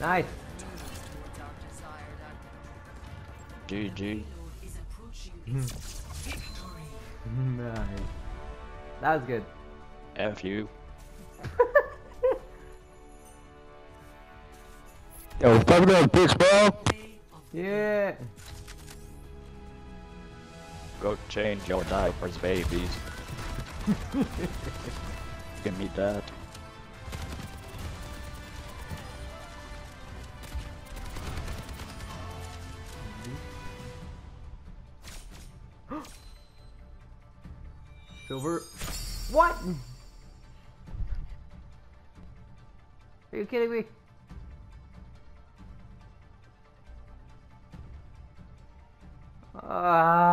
Nice. GG. Mm-hmm. nice. That was good. F you. Yo, fuck it up, bitch, bro. Yeah. Go change your diapers, babies. Give me that. Silver. What? Are you kidding me? Ah.